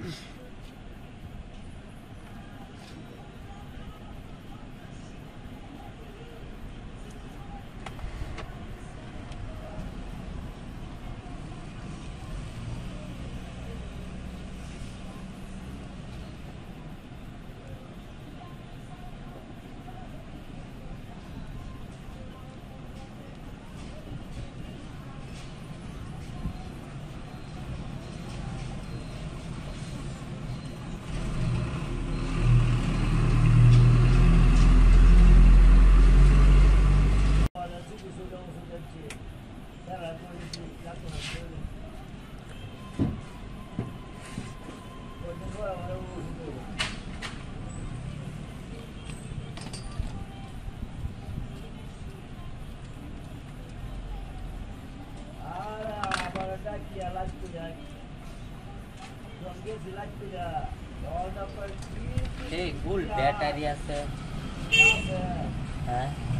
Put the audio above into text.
Mm-hmm. Hey, cool. That area, sir. Huh?